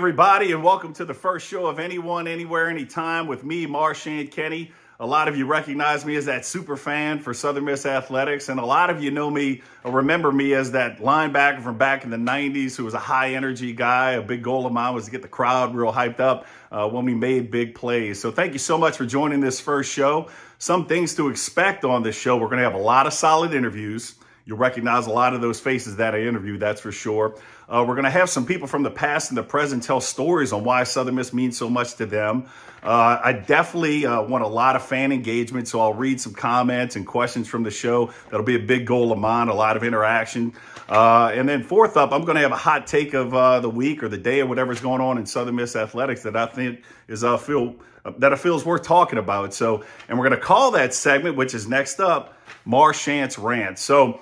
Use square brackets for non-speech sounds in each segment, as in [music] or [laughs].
Everybody, and welcome to the first show of Anyone, Anywhere, Anytime with me, Marchant Kenney. A lot of you recognize me as that super fan for Southern Miss Athletics, and a lot of you know me or remember me as that linebacker from back in the 90s who was a high energy guy. A big goal of mine was to get the crowd real hyped up uh, when we made big plays. So thank you so much for joining this first show. Some things to expect on this show. We're going to have a lot of solid interviews. You'll recognize a lot of those faces that I interviewed, that's for sure. Uh, we're going to have some people from the past and the present tell stories on why Southern Miss means so much to them. Uh, I definitely uh, want a lot of fan engagement, so I'll read some comments and questions from the show. That'll be a big goal of mine, a lot of interaction. Uh, and then fourth up, I'm going to have a hot take of uh, the week or the day or whatever's going on in Southern Miss athletics that I think is uh, feel that I feel is worth talking about. So, and we're going to call that segment, which is next up, Marchant's Rant. So.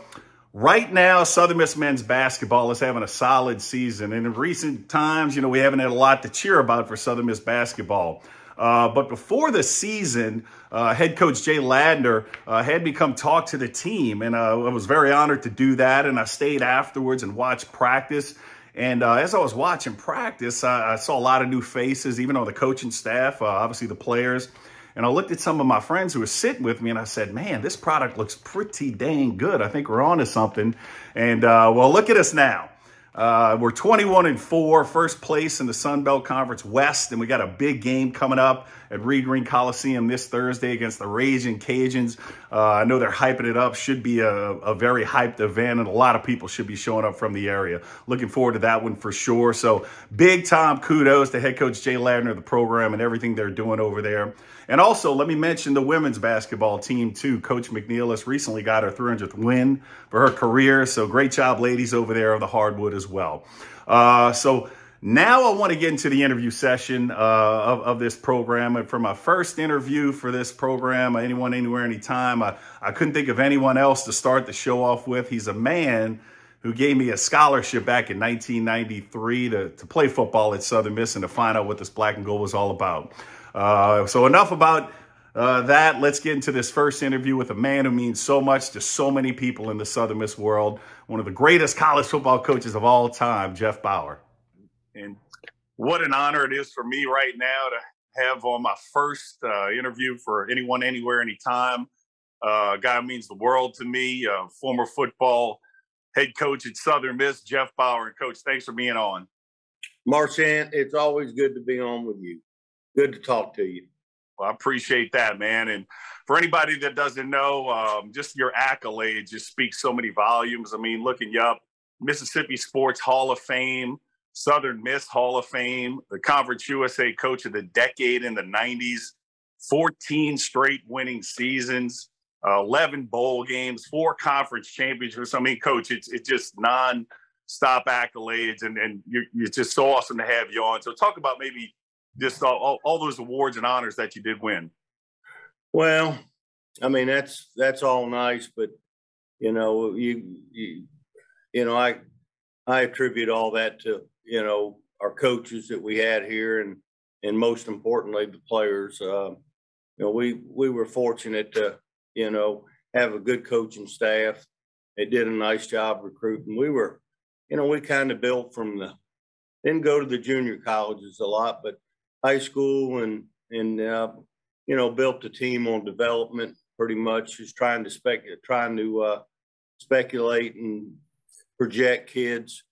Right now, Southern Miss men's basketball is having a solid season. And in recent times, you know, we haven't had a lot to cheer about for Southern Miss basketball. Uh, but before the season, uh, head coach Jay Ladner uh, had me come talk to the team. And uh, I was very honored to do that. And I stayed afterwards and watched practice. And uh, as I was watching practice, I, I, saw a lot of new faces, even on the coaching staff, uh, obviously the players. And I looked at some of my friends who were sitting with me and I said, man, this product looks pretty dang good. I think we're on to something. And uh, well, look at us now. Uh, we're 21 and 4, first place in the Sun Belt Conference West, and we got a big game coming up at Reed Green Coliseum this Thursday against the Raging Cajuns. Uh, I know they're hyping it up. Should be a, a, very hyped event, and a lot of people should be showing up from the area. Looking forward to that one for sure. So big time kudos to head coach Jay Ladner, the program, and everything they're doing over there. And also, let me mention the women's basketball team, too. Coach McNeil recently got her 300th win for her career. So great job, ladies, over there on the hardwood as well. Uh, so now I want to get into the interview session uh, of, of, this program. And for my first interview for this program, anyone, anywhere, anytime, I, I couldn't think of anyone else to start the show off with. He's a man who gave me a scholarship back in 1993 to, to play football at Southern Miss and to find out what this black and gold was all about. Uh, so enough about uh, that. Let's get into this first interview with a man who means so much to so many people in the Southern Miss world, one of the greatest college football coaches of all time, Jeff Bower. And what an honor it is for me right now to have on my first uh, interview for anyone, anywhere, anytime. Uh, a guy means the world to me, uh, former football head coach at Southern Miss, Jeff Bower. And coach, thanks for being on. Marchant, it's always good to be on with you good to talk to you. Well, I appreciate that, man. And for anybody that doesn't know, um, just your accolades just speak so many volumes. I mean, looking you up, Mississippi Sports Hall of Fame, Southern Miss Hall of Fame, the Conference USA Coach of the Decade in the 90s, 14 straight winning seasons, uh, 11 bowl games, four conference championships. I mean, Coach, it's, it's just non-stop accolades, and, and you're, it's just so awesome to have you on. So talk about maybe just all, all those awards and honors that you did win? Well, I mean that's that's all nice, but you know you you, you know I I attribute all that to you know our coaches that we had here and and most importantly the players. Uh, you know we we were fortunate to you know have a good coaching staff. They did a nice job recruiting. We were you know we kind of built from the didn't go to the junior colleges a lot, but high school and and uh, you know built a team on development pretty much just trying to spec trying to uh, speculate and project kids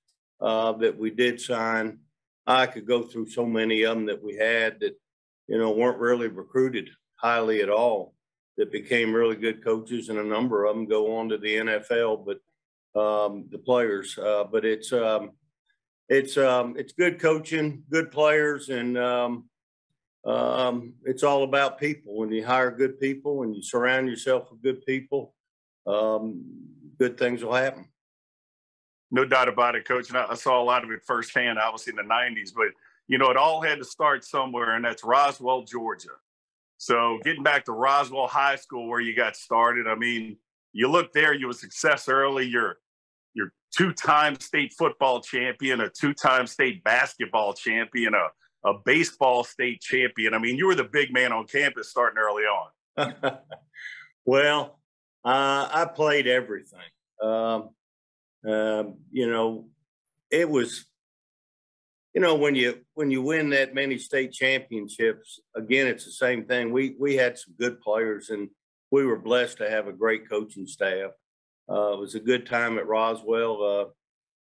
uh, that we did sign. I could go through so many of them that we had that you know weren't really recruited highly at all that became really good coaches and a number of them go on to the nfl but um, the players uh, but it's um, it's um, it's good coaching, good players, and um, it's all about people. When you hire good people and you surround yourself with good people, um, good things will happen. No doubt about it, Coach. And I, I saw a lot of it firsthand, obviously in the '90s. But you know, it all had to start somewhere, and that's Roswell, Georgia. So getting back to Roswell High School, where you got started, I mean, you look there, you were success early. You're you're two-time state football champion, a two-time state basketball champion, a, a baseball state champion. I mean, you were the big man on campus starting early on. [laughs] well, uh, I played everything. Um, uh, you know, it was you know, when you when you win that many state championships, again, it's the same thing. We we had some good players, and we were blessed to have a great coaching staff. Uh, it was a good time at Roswell.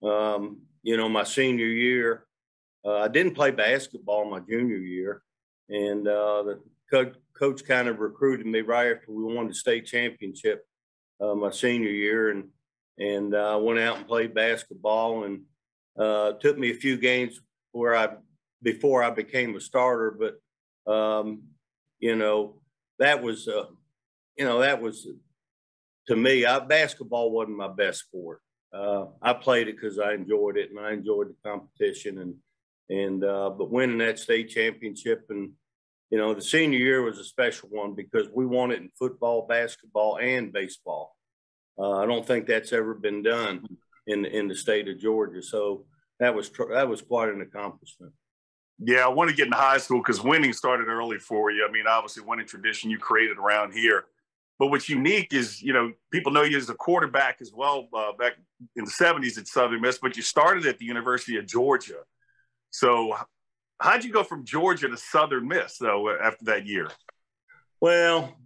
Uh, um, you know, my senior year, uh, I didn't play basketball my junior year, and uh, the co- coach kind of recruited me right after we won the state championship uh, my senior year, and and I went out and played basketball, and took me a few games where I before I became a starter, but um, you know that was uh, you know that was to me. I, basketball wasn't my best sport. Uh, I played it because I enjoyed it and I enjoyed the competition and and uh, but winning that state championship and you know the senior year was a special one because we won it in football, basketball, and baseball. Uh, I don't think that's ever been done in in the state of Georgia. So that was that was quite an accomplishment. Yeah, I want to get in high school because winning started early for you. I mean, obviously, winning tradition you created around here. But what's unique is, you know, people know you as a quarterback as well uh, back in the 70s at Southern Miss, but you started at the University of Georgia. So, how'd you go from Georgia to Southern Miss, though, after that year? Well,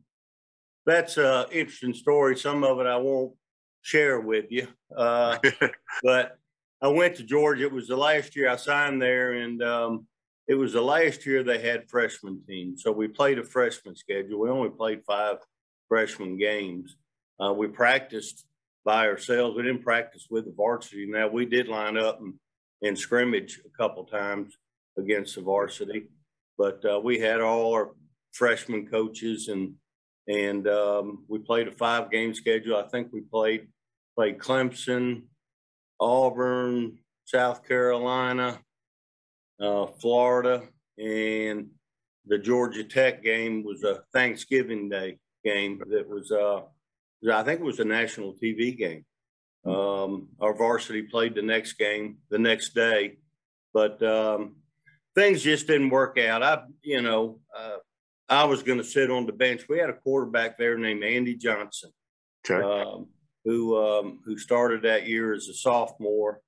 that's an interesting story. Some of it I won't share with you. Uh, [laughs] but I went to Georgia. It was the last year I signed there, and um, it was the last year they had freshman teams. So we played a freshman schedule. We only played five freshman games. Uh, we practiced by ourselves. We didn't practice with the varsity. Now we did line up and, and scrimmage a couple times against the varsity, but uh, we had all our freshman coaches and and um, we played a five game schedule. I think we played played Clemson, Auburn, South Carolina, uh, Florida, and the Georgia Tech game was a Thanksgiving Day game that was, uh, I think it was a national TV game. Um, our varsity played the next game the next day, but um, things just didn't work out. I, you know, uh, I was going to sit on the bench. We had a quarterback there named Andy Johnson. Okay. Um, who um, who started that year as a sophomore.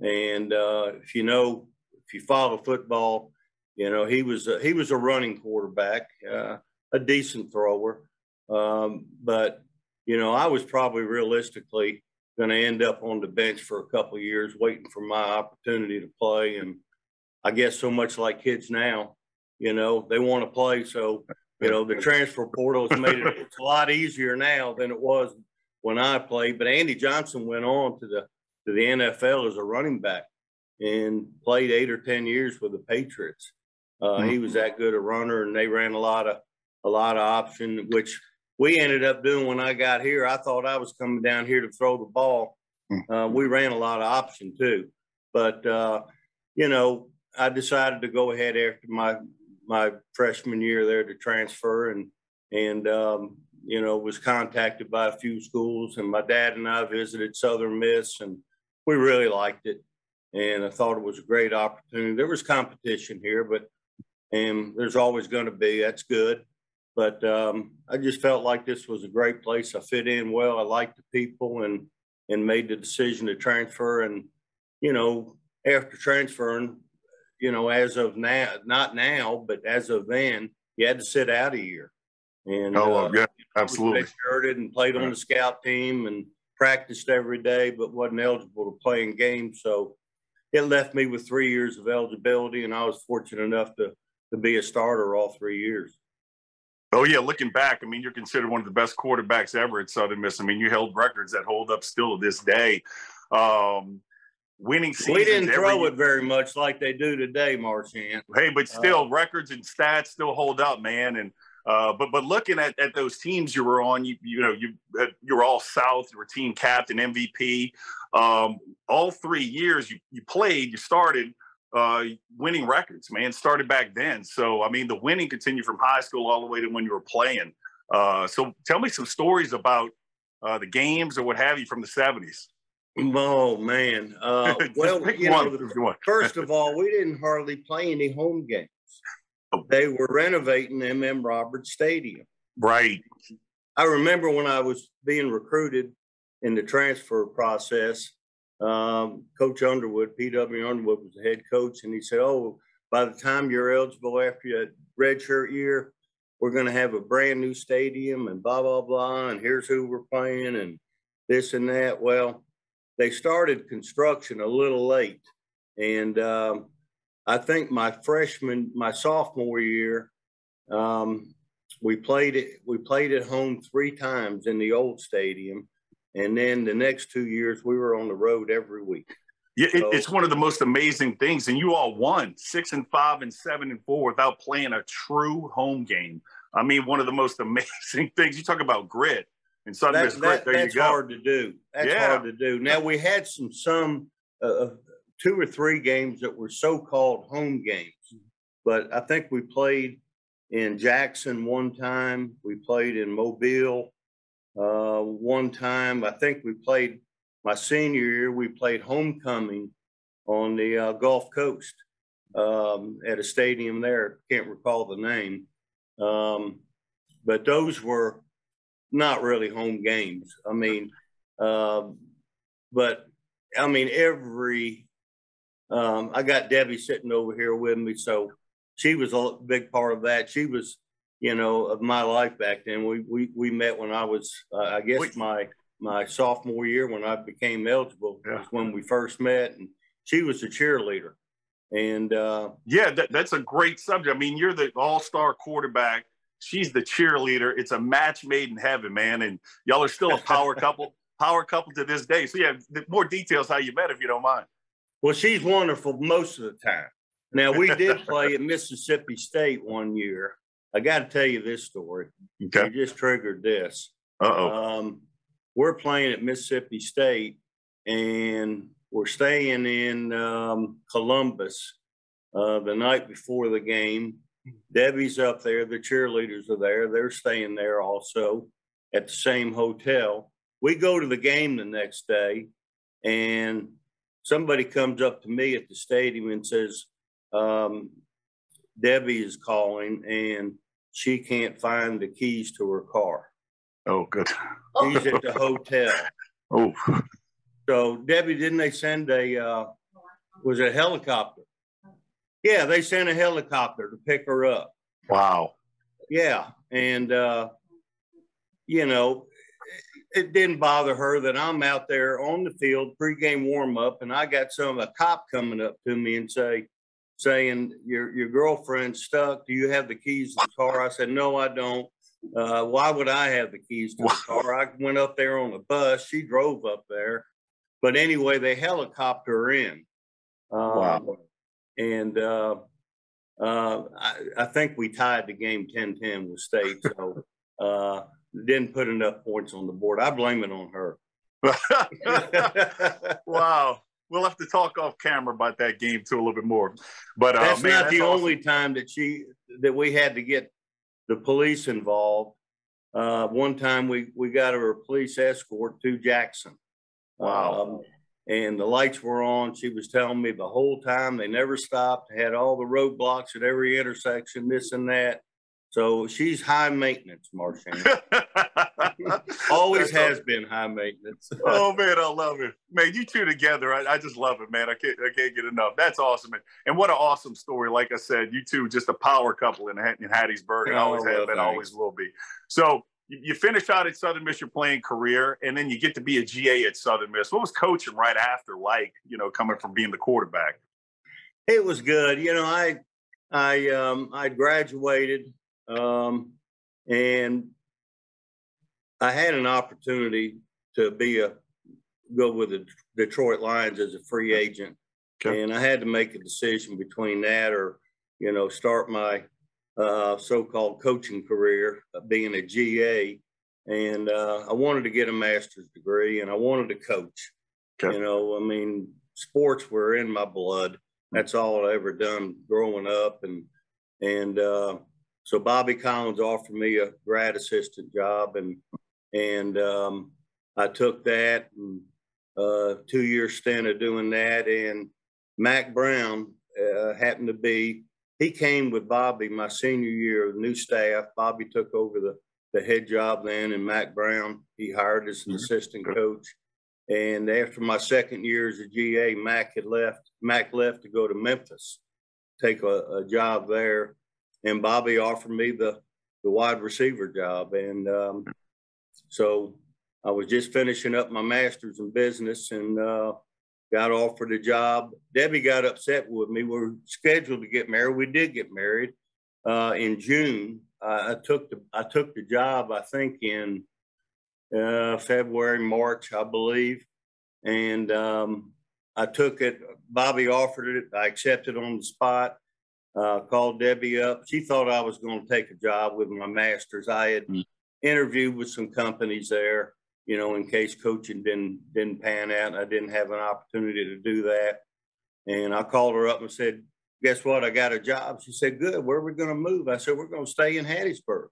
And uh, if you know, if you follow football, you know he was a, he was a running quarterback, uh, a decent thrower. Um, but you know, I was probably realistically going to end up on the bench for a couple of years, waiting for my opportunity to play. And I guess so much like kids now, you know, they want to play. So you know, the transfer portal has made it it's a lot easier now than it was when I played. But Andy Johnson went on to the to the NFL as a running back and played eight or ten years with the Patriots. Uh, mm-hmm. He was that good a runner, and they ran a lot of a lot of option, which we ended up doing when I got here. I thought I was coming down here to throw the ball. Mm-hmm. Uh, we ran a lot of option too, but uh, you know, I decided to go ahead after my my freshman year there to transfer and and um, you know, was contacted by a few schools, and my dad and I visited Southern Miss, and we really liked it, and I thought it was a great opportunity. There was competition here, but and there's always going to be. That's good, but um, I just felt like this was a great place. I fit in well. I liked the people, and and made the decision to transfer. And you know, after transferring, you know, as of now, not now, but as of then, you had to sit out a year. And oh, uh, yeah, absolutely. Started and played on the scout team and practiced every day, but wasn't eligible to play in games. So it left me with three years of eligibility, and I was fortunate enough to to be a starter all three years. Oh yeah, looking back, I mean, you're considered one of the best quarterbacks ever at Southern Miss. I mean, you held records that hold up still to this day. Um, winning seasons. We didn't throw it very much like they do today, Marchant. Hey, but still, uh, records and stats still hold up, man. And uh, but but looking at, at those teams you were on, you you know you you were all South. You were team captain, MVP. Um, all three years you you played, you started uh, winning records, man. Started back then. So I mean, the winning continued from high school all the way to when you were playing. Uh, so tell me some stories about uh, the games or what have you from the seventies. Oh man. Uh, [laughs] well, you know, first of all, we didn't hardly play any home games they were renovating MM Roberts Stadium. Right. I remember when I was being recruited in the transfer process, um, Coach Underwood, P.W. Underwood, was the head coach, and he said, "Oh, by the time you're eligible after your redshirt year, we're going to have a brand new stadium and blah blah blah, and here's who we're playing and this and that." Well, they started construction a little late, and um, I think my freshman, my sophomore year, um, we played it. We played at home three times in the old stadium, and then the next two years we were on the road every week. Yeah, so, it's one of the most amazing things, and you all won six and five and seven and four without playing a true home game. I mean, one of the most [laughs] amazing things. You talk about grit and Southern that, grit. There that's you go. hard to do. That's yeah. hard to do. Now we had some some uh, uh, two or three games that were so-called home games, but I think we played in Jackson one time. We played in Mobile uh, one time. I think we played my senior year. We played homecoming on the uh, Gulf Coast um, at a stadium there. Can't recall the name, um, but those were not really home games. I mean, uh, but I mean every. Um, I got Debbie sitting over here with me, so she was a big part of that. She was, you know, of my life back then. We we we met when I was, uh, I guess, my my sophomore year when I became eligible yeah. was when we first met, and she was a cheerleader. And uh, yeah, that, that's a great subject. I mean, you're the all-star quarterback. She's the cheerleader. It's a match made in heaven, man. And y'all are still a power [laughs] couple, power couple to this day. So yeah, more details how you met, if you don't mind. Well, she's wonderful most of the time. Now we did play at Mississippi State one year. I got to tell you this story. Okay. You just triggered this. Uh oh. Um, we're playing at Mississippi State, and we're staying in um, Columbus uh, the night before the game. Debbie's up there. The cheerleaders are there. They're staying there also at the same hotel. We go to the game the next day, and somebody comes up to me at the stadium and says, um, Debbie is calling and she can't find the keys to her car. Oh, good. She's at the hotel. [laughs] Oh. So Debbie, didn't they send a uh, was it a helicopter? Yeah, they sent a helicopter to pick her up. Wow. Yeah, and uh, you know, it didn't bother her that I'm out there on the field pregame warm up, and I got some a cop coming up to me and say, saying your your girlfriend's stuck. Do you have the keys to the car? I said, no, I don't. Uh, why would I have the keys to the car? I went up there on the bus. She drove up there, but anyway, they helicopter in. Um, wow. And uh, uh, I, I, think we tied the game 10-10 with State, so [laughs] uh, didn't put enough points on the board. I blame it on her. [laughs] [laughs] wow we'll have to talk off camera about that game too a little bit more. But uh, that's man, not that's the awesome. only time that she that we had to get the police involved. Uh, one time we we got a police escort to Jackson. Wow. Um, and the lights were on. She was telling me the whole time they never stopped, had all the roadblocks at every intersection, this and that. So she's high maintenance, Marchant. [laughs] [laughs] Always has been high maintenance. [laughs] oh man, I love it, man. You two together, I, I, just love it, man. I can't, I can't get enough. That's awesome, man. and what an awesome story. Like I said, you two just a power couple in, in Hattiesburg, and oh, always have been, always will be. So you, you finish out at Southern Miss your playing career, and then you get to be a GA at Southern Miss. What was coaching right after like? You know, coming from being the quarterback. It was good. You know, I I um I graduated um, and I had an opportunity to be a go with the Detroit Lions as a free agent, okay. and I had to make a decision between that or you know start my uh, so-called coaching career, uh, being a GA. And uh, I wanted to get a master's degree, and I wanted to coach. Okay. You know, I mean, sports were in my blood. That's all I ever done growing up, and and uh, so Bobby Collins offered me a grad assistant job, and and um, I took that and uh, two year stint of doing that. And Mack Brown uh, happened to be he came with Bobby my senior year, of new staff. Bobby took over the the head job then, and Mack Brown he hired as an mm-hmm. assistant coach. And after my second year as a GA, Mack had left. Mack left to go to Memphis, take a, a job there, and Bobby offered me the the wide receiver job. And um, so I was just finishing up my master's in business and uh, got offered a job. Debbie got upset with me. We were scheduled to get married. We did get married uh, in June. I took the I took the job. I think in uh, February, March, I believe, and um, I took it. Bobby offered it. I accepted on the spot. Uh, called Debbie up. She thought I was going to take a job with my master's. I had mm. Interviewed with some companies there, you know, in case coaching didn't didn't pan out. I didn't have an opportunity to do that. And I called her up and said, "Guess what? I got a job." She said, "Good. Where are we going to move?" I said, "We're going to stay in Hattiesburg."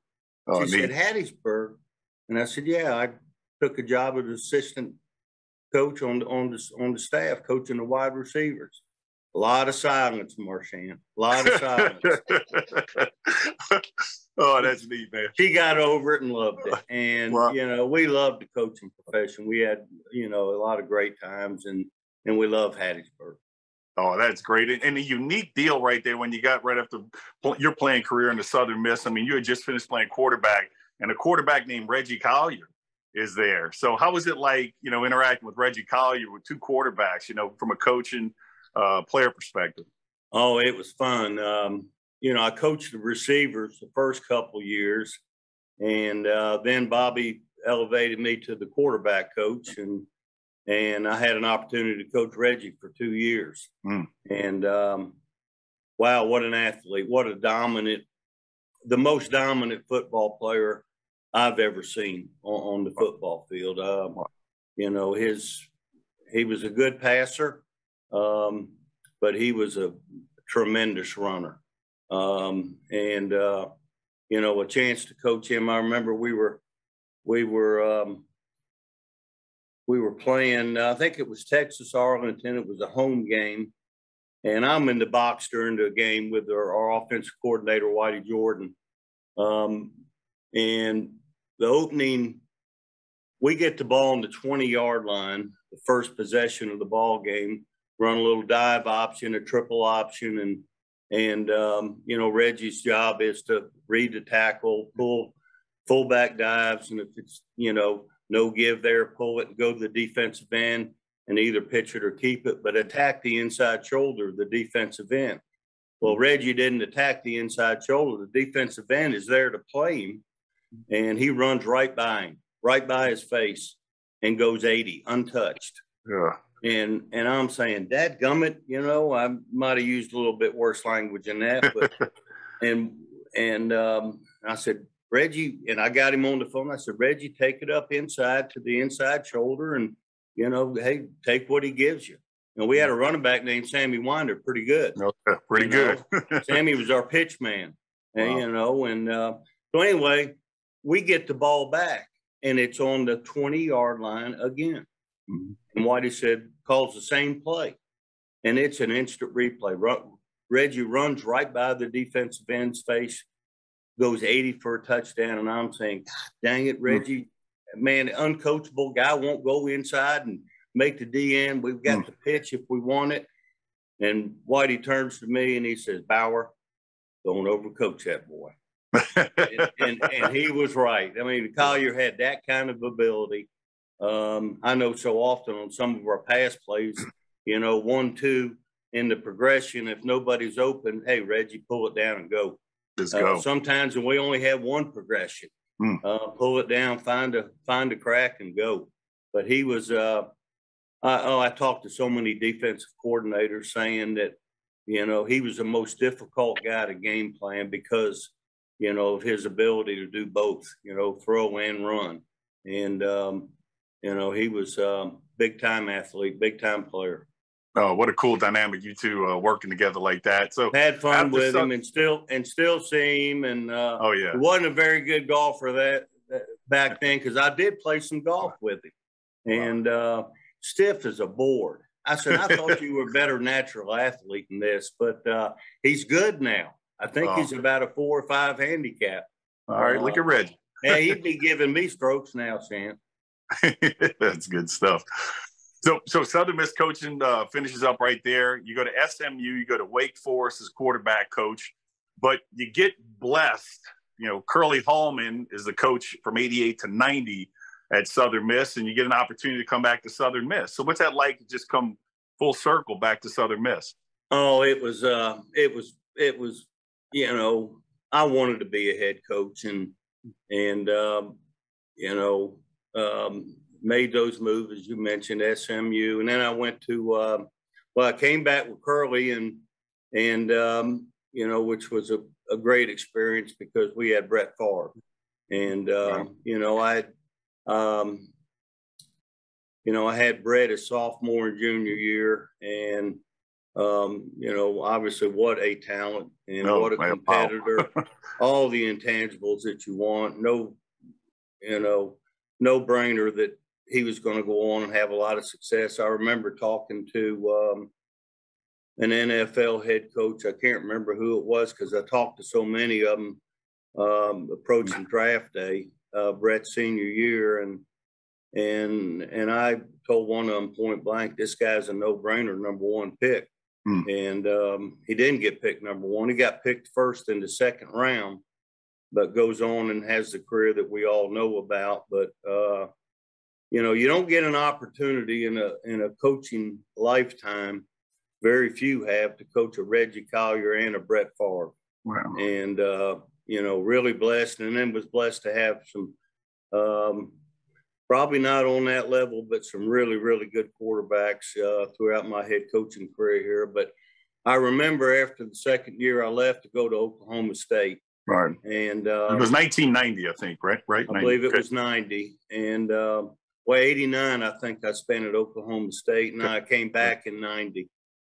Oh, she neat. said, "Hattiesburg," and I said, "Yeah." I took a job as assistant coach on the on the on the staff, coaching the wide receivers. A lot of silence, Marchant. A lot of [laughs] silence. [laughs] oh, that's neat, man. He got over it and loved it. [laughs] And wow. you know, we loved the coaching profession. We had, you know, a lot of great times and and we love Hattiesburg. Oh, that's great. And a unique deal right there when you got right after your playing career in the Southern Miss. I mean, you had just finished playing quarterback, and a quarterback named Reggie Collier is there. So how was it like, you know, interacting with Reggie Collier with two quarterbacks, you know, from a coaching uh, player perspective? Oh, it was fun. Um, you know, I coached the receivers the first couple years, and uh, then Bobby elevated me to the quarterback coach, and and I had an opportunity to coach Reggie for two years. Mm. And um, wow, what an athlete! What a dominant, the most dominant football player I've ever seen on, on the football field. Um, you know, his he was a good passer. Um, but he was a tremendous runner. Um, and, uh, you know, a chance to coach him. I remember we were, we were, um, we were playing, I think it was Texas Arlington. It was a home game. And I'm in the box during the game with our, our offensive coordinator, Whitey Jordan. Um, and the opening, we get the ball on the 20 yard line, the first possession of the ball game run a little dive option, a triple option, and and um, you know Reggie's job is to read the tackle, pull fullback dives, and if it's you know no give there, pull it and go to the defensive end and either pitch it or keep it, but attack the inside shoulder, the defensive end. Well, Reggie didn't attack the inside shoulder. The defensive end is there to play him, and he runs right by him, right by his face, and goes 80 untouched. Yeah. And and I'm saying, Dad gummit, you know, I might have used a little bit worse language than that, but [laughs] and and um, I said, Reggie, and I got him on the phone. I said, Reggie, take it up inside to the inside shoulder, and you know, hey, take what he gives you. And we had a running back named Sammy Winder, pretty good. Okay, pretty you good. [laughs] Sammy was our pitch man, and, wow. you know, and uh, so anyway, we get the ball back, and it's on the 20 yard line again. Mm-hmm. And Whitey said, calls the same play. And it's an instant replay. Reggie runs right by the defensive end's face, goes 80 for a touchdown. And I'm saying, dang it, Reggie, mm-hmm. man, uncoachable guy won't go inside and make the DN. We've got mm-hmm. the pitch if we want it. And Whitey turns to me and he says, Bower, don't overcoach that boy. [laughs] and, and, and, he was right. I mean, Collier had that kind of ability. Um, I know so often on some of our pass plays, you know, one, two in the progression, if nobody's open, hey, Reggie, pull it down and go. Let's uh, go. Sometimes we only have one progression, hmm. uh, pull it down, find a find a crack and go. But he was, uh, I, oh, I talked to so many defensive coordinators saying that, you know, he was the most difficult guy to game plan because, you know, of his ability to do both, you know, throw and run. And um, you know, he was a um, big time athlete, big time player. Oh, what a cool dynamic! You two uh, working together like that. So had fun with some... him, and still and still see him. And uh, oh yeah, wasn't a very good golfer that, that back [laughs] then because I did play some golf with him, and uh, stiff as a board. I said I thought [laughs] you were a better natural athlete than this, but uh, he's good now. I think oh. he's about a four or five handicap. All right, look at Reggie. yeah, he'd be [laughs] giving me strokes now, Sam. [laughs] That's good stuff. So, so Southern Miss coaching uh, finishes up right there. You go to SMU, you go to Wake Forest as quarterback coach, but you get blessed. You know, Curley Hallman is the coach from 88 to 90 at Southern Miss, and you get an opportunity to come back to Southern Miss. So, what's that like to just come full circle back to Southern Miss? Oh, it was, uh, it was, it was, you know, I wanted to be a head coach and, and, um, you know, um, made those moves as you mentioned, SMU, and then I went to, uh, well, I came back with Curley and, and, um, you know, which was a, a great experience because we had Brett Favre. And, uh, you know, I, um, you know, I had Brett as sophomore and junior year, and um, you know, obviously, what a talent and oh, what a competitor. [laughs] all the intangibles that you want. No, you know, no brainer that he was going to go on and have a lot of success. I remember talking to um, an NFL head coach. I can't remember who it was because I talked to so many of them um, approaching draft day, uh, Brett's senior year, and and and I told one of them point blank, this guy's a no brainer, number one pick. Hmm. And um, he didn't get picked number one. He got picked first in the second round, but goes on and has the career that we all know about. But uh, you know, you don't get an opportunity in a in a coaching lifetime. Very few have to coach a Reggie Collier and a Brett Favre. Wow. And uh, you know, really blessed, and then was blessed to have some um, probably not on that level, but some really, really good quarterbacks uh, throughout my head coaching career here. But I remember after the second year, I left to go to Oklahoma State. Right. And uh, it was 1990, I think, right? Right. I 90. believe it was 90. And uh, well, 89, I think I spent at Oklahoma State, and okay. I came back in 90.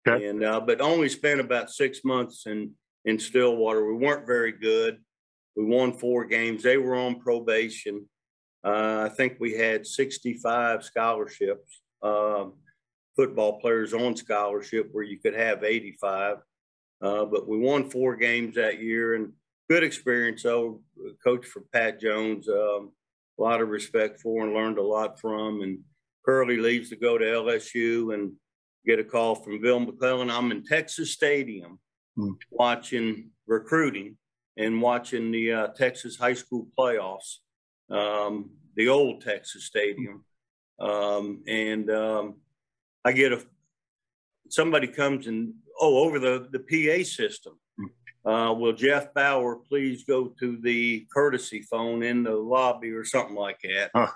Okay. And uh, but only spent about six months in in Stillwater. We weren't very good. We won four games. They were on probation. Uh, I think we had 65 scholarships, uh, football players on scholarship where you could have 85. Uh, but we won four games that year and good experience. So, coach for Pat Jones, um, a lot of respect for and learned a lot from. And Curley leaves to go to LSU and get a call from Bill McClellan. I'm in Texas Stadium mm. watching recruiting and watching the uh, Texas high school playoffs um, the old Texas Stadium, um, and um, I get a somebody comes and oh over the the PA system. Uh, will Jeff Bower please go to the courtesy phone in the lobby or something like that? Huh.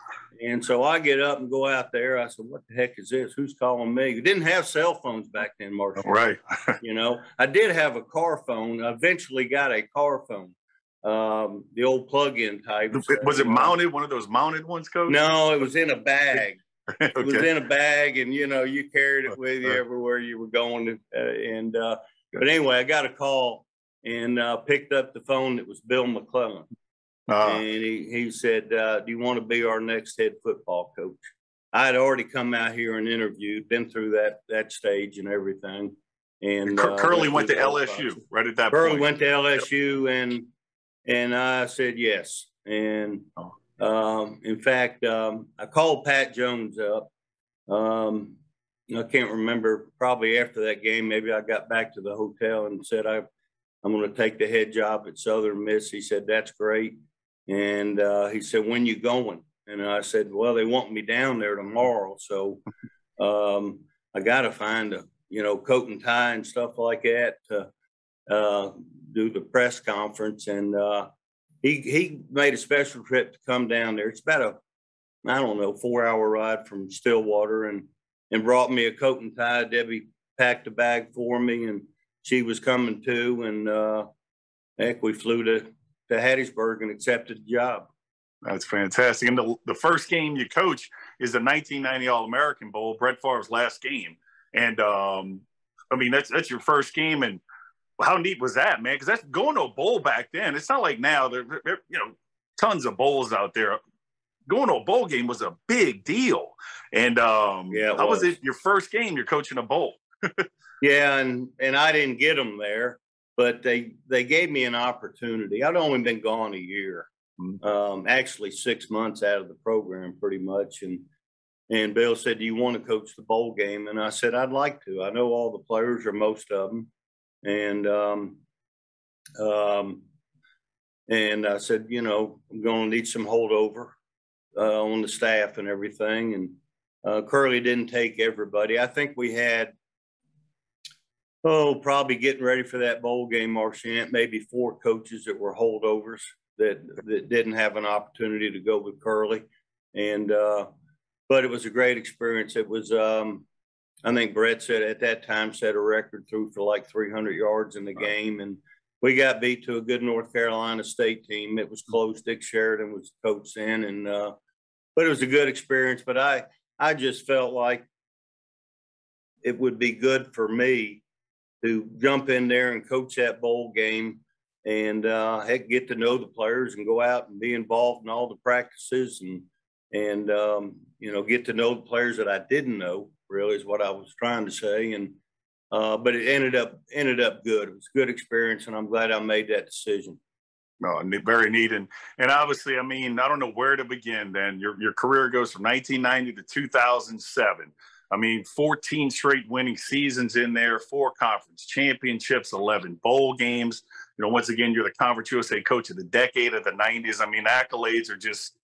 And so I get up and go out there. I said, "What the heck is this? Who's calling me?" We didn't have cell phones back then, Marshall. Right. [laughs] you know, I did have a car phone. I eventually got a car phone um, the old plug-in type. Was it mounted? One of those mounted ones, coach? No, it was in a bag. [laughs] okay. It was in a bag, and you know you carried it with you everywhere you were going. uh, and uh, but anyway, I got a call and uh, picked up the phone. It was Bill McClellan, uh-huh. and he he said, uh, "Do you want to be our next head football coach?" I had already come out here and interviewed, been through that that stage and everything. And uh, Curley went to LSU right at that Curley point. went to LSU and and I said yes. And um, in fact, um, I called Pat Jones up. Um, I can't remember. Probably after that game, maybe I got back to the hotel and said I, I'm going to take the head job at Southern Miss. He said that's great, and uh, he said when you going? And I said, well, they want me down there tomorrow, so um, I got to find a you know coat and tie and stuff like that to uh, do the press conference, and uh, he he made a special trip to come down there. It's about a I don't know four hour ride from Stillwater, and and brought me a coat and tie. Debbie packed a bag for me, and she was coming too. And uh, heck, we flew to to Hattiesburg and accepted the job. That's fantastic. And the, the first game you coach is the 1990 All American Bowl, Brett Favre's last game. And um, I mean, that's that's your first game, and how neat was that, man? Because that's going to a bowl back then. It's not like now. There, there, you know, tons of bowls out there. Going to a bowl game was a big deal. And um, yeah, how was. was it your first game? You're coaching a bowl. [laughs] yeah, and and I didn't get them there, but they they gave me an opportunity. I'd only been gone a year, mm-hmm. um, actually six months out of the program pretty much. And and Bill said, "Do you want to coach the bowl game?" And I said, "I'd like to. I know all the players or most of them." And um, um, and I said, "You know, I'm going to need some holdover uh, on the staff and everything." And uh, Curley didn't take everybody. I think we had oh, probably getting ready for that bowl game, Marchant, maybe four coaches that were holdovers that that didn't have an opportunity to go with Curley, and uh, but it was a great experience. It was, um, I think Brett said at that time set a record through for like 300 yards in the game, and we got beat to a good North Carolina State team. It was close. Dick Sheridan was coach then, and uh, but it was a good experience. But I I just felt like it would be good for me to jump in there and coach that bowl game and uh, heck, get to know the players and go out and be involved in all the practices and and um, you know get to know the players that I didn't know. Really is what I was trying to say, and uh, but it ended up ended up good. It was a good experience, and I'm glad I made that decision. No, very neat, and and obviously, I mean, I don't know where to begin. Then your your career goes from 1990 to 2007. I mean, 14 straight winning seasons in there, four conference championships, 11 bowl games. You know, once again, you're the Conference USA Coach of the Decade of the 90s. I mean, accolades are just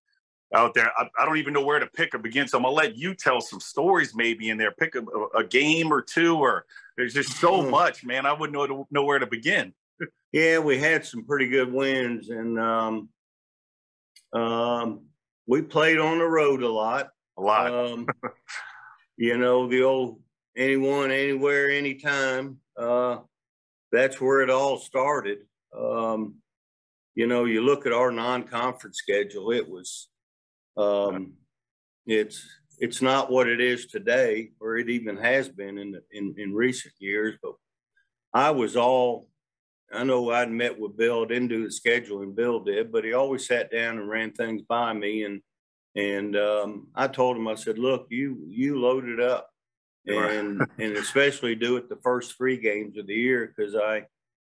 out there. I, I don't even know where to pick up again. So I'm gonna let you tell some stories maybe in there. Pick a, a game or two, or there's just so hmm. much, man. I wouldn't know to, know where to begin. yeah, we had some pretty good wins, and um, um, we played on the road a lot. A lot. Um, you know, the old anyone, anywhere, anytime. Uh, that's where it all started. Um, you know, you look at our non-conference schedule; it was, um, it's it's not what it is today, or it even has been in the, in in recent years. But I was all. I know I'd met with Bill, didn't do the scheduling, Bill did, but he always sat down and ran things by me and and um, I told him, I said, look, you you load it up, and [laughs] and especially do it the first three games of the year because I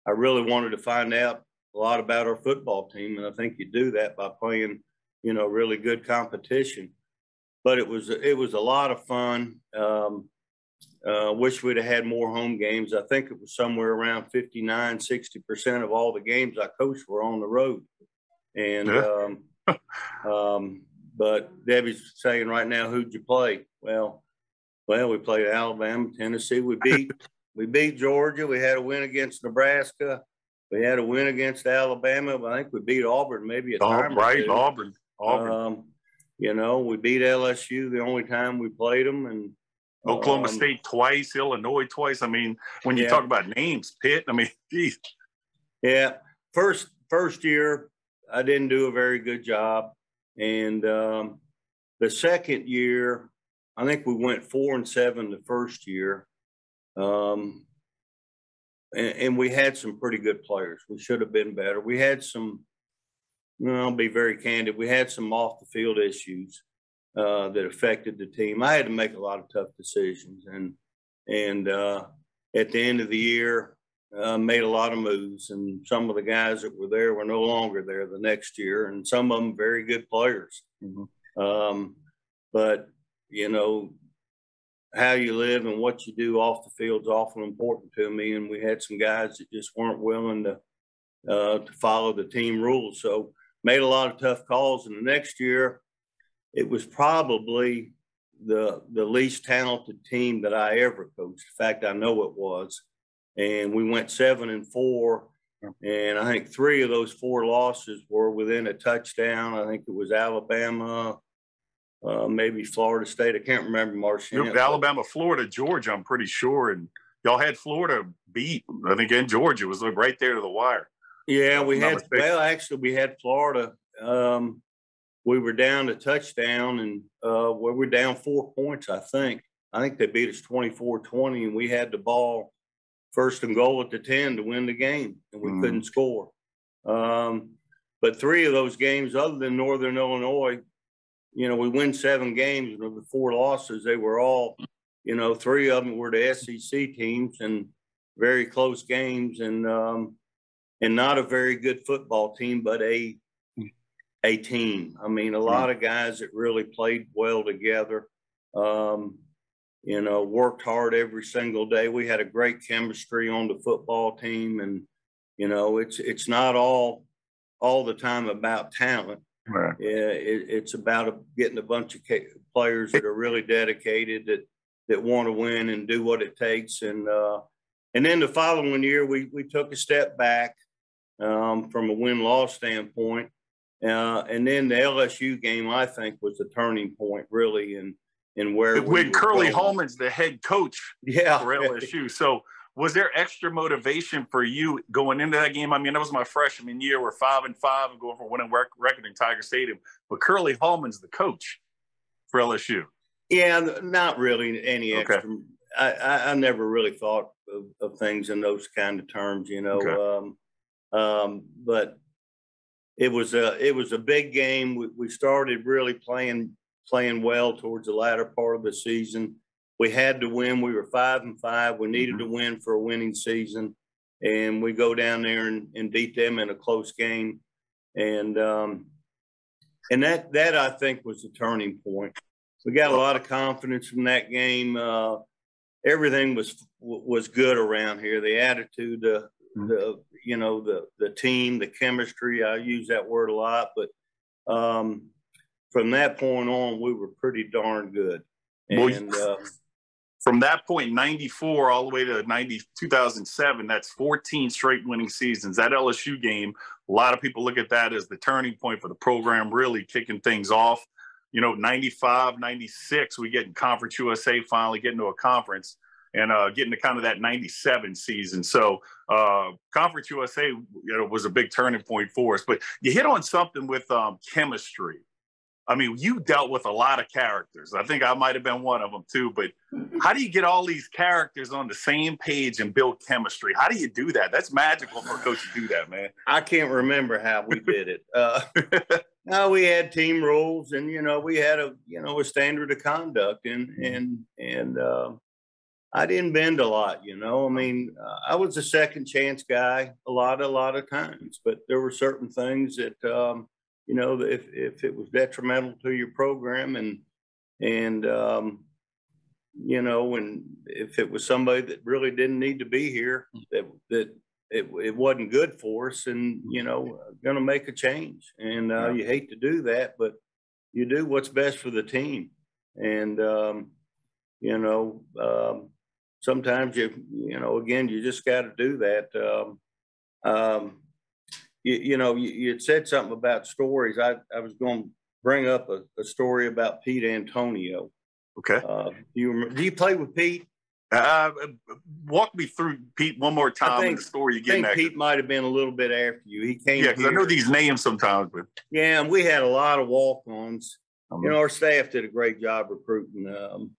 I really wanted to find out a lot about our football team, and I think you do that by playing, you know, really good competition. But it was it was a lot of fun. Um, uh, wish we'd have had more home games. I think it was somewhere around 59, 60% of all the games I coached were on the road. And yeah. um, [laughs] um, but Debbie's saying right now, who'd you play? Well, well, we played Alabama, Tennessee. We beat [laughs] we beat Georgia. We had a win against Nebraska. We had a win against Alabama. I think we beat Auburn maybe a time. Right, Auburn. Auburn. Um, you know, we beat LSU the only time we played them, and Oklahoma um, State twice, Illinois twice. I mean, when you yeah. talk about names, Pitt. I mean, [laughs] geez. Yeah, first first year I didn't do a very good job. And um, the second year, I think we went four and seven the first year. Um, and, and, we had some pretty good players. We should have been better. We had some, you know, I'll be very candid, we had some off the field issues uh, that affected the team. I had to make a lot of tough decisions. And, and uh, at the end of the year, uh, made a lot of moves, and some of the guys that were there were no longer there the next year, and some of them very good players. Mm-hmm. Um, but you know, how you live and what you do off the field is awful important to me. And we had some guys that just weren't willing to uh, to follow the team rules, so made a lot of tough calls. And the next year, it was probably the the least talented team that I ever coached. In fact, I know it was and we went seven and four. And I think three of those four losses were within a touchdown. I think it was Alabama, uh, maybe Florida State. I can't remember Marchant. Alabama, Florida, Georgia. I'm pretty sure, and y'all had Florida beat. I think in Georgia it was right there to the wire. Yeah, we had. Well, actually, we had Florida. Um, we were down to touchdown, and uh, we were down four points. I think. I think they beat us 24-20, and we had the ball first and goal at the 10 to win the game, and we mm. couldn't score. Um, but three of those games, other than Northern Illinois, you know, we win seven games, and of the four losses, they were all, you know, three of them were the SEC teams and very close games, and um, and not a very good football team, but a a team. I mean, a lot of guys that really played well together. Um, you know, worked hard every single day. We had a great chemistry on the football team, and you know, it's it's not all all the time about talent. Right. Yeah, it, it's about getting a bunch of players that are really dedicated that that want to win and do what it takes. And uh, and then the following year, we we took a step back um, from a win loss standpoint. Uh, and then the LSU game, I think, was the turning point, really, in in where when Curley going. Hallman's the head coach, yeah, for LSU. [laughs] So was there extra motivation for you going into that game? I mean, that was my freshman year. We're five and five and going for winning record in Tiger Stadium. But Curley Hallman's the coach for LSU. Yeah, not really any extra. Okay. I, I, I, never really thought of, of, things in those kind of terms, you know. Okay. Um, um, but it was a it was a big game. We, we started really playing playing well towards the latter part of the season we had to win. We were five and five. We needed mm-hmm. to win for a winning season, and we go down there and, and beat them in a close game, and um, and that that I think was the turning point. We got a lot of confidence from that game. Uh, everything was was good around here. The attitude, the mm-hmm. the you know the the team, the chemistry. I use that word a lot, but um, from that point on, we were pretty darn good. And uh, [laughs] from that point, 94 all the way to 90, 2007, that's 14 straight winning seasons. That LSU game, a lot of people look at that as the turning point for the program, really kicking things off. You know, 95, 96, we get in Conference USA, finally getting to a conference and uh, getting to kind of that 97 season. So uh, Conference USA you know, was a big turning point for us. But you hit on something with um, chemistry. I mean, you dealt with a lot of characters. I think I might have been one of them too. But [laughs] how do you get all these characters on the same page and build chemistry? How do you do that? That's magical for a coach to do that, man. [laughs] I can't remember how we did it. Uh, [laughs] no, we had team rules, and you know, we had a you know a standard of conduct, and and and uh, I didn't bend a lot. You know, I mean, uh, I was a second chance guy a lot, a lot of times, but there were certain things that. Um, you know, if, if it was detrimental to your program and, and, um, you know, and if it was somebody that really didn't need to be here, that, that it, it wasn't good for us and, you know, going to make a change. And uh, you hate to do that, but you do what's best for the team. And, um, you know, um, sometimes you, you know, again, you just got to do that. Um, um, you, you know, you, you, had said something about stories. I, I was going to bring up a, a, story about Pete Antonio. Okay. Uh, do you do you play with Pete? Uh, walk me through Pete one more time. I think, the story you get. I think Pete might have been a little bit after you. He came. Yeah, because I know these names sometimes. But yeah, and we had a lot of walk-ons. Um, you know, our staff did a great job recruiting. Um,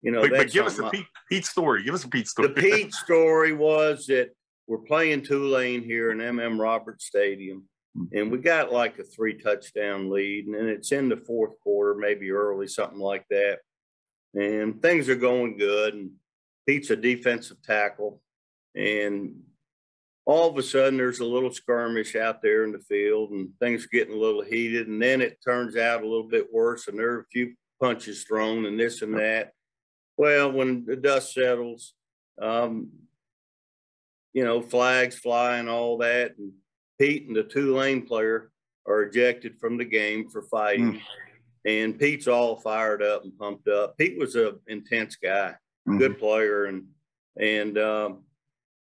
you know, but, but give us a Pete, Pete story. Give us a Pete story. The Pete story was that we're playing Tulane here in MM Roberts Stadium, mm-hmm. and we got like a three touchdown lead, and it's in the fourth quarter, maybe early, something like that. And things are going good, and Pete's a defensive tackle, and all of a sudden there's a little skirmish out there in the field, and things are getting a little heated, and then it turns out a little bit worse, and there are a few punches thrown, and this and that. Well, when the dust settles, um, you know, flags fly and all that. And Pete and the Tulane player are ejected from the game for fighting. Mm. And Pete's all fired up and pumped up. Pete was an intense guy, mm-hmm. good player, and and um,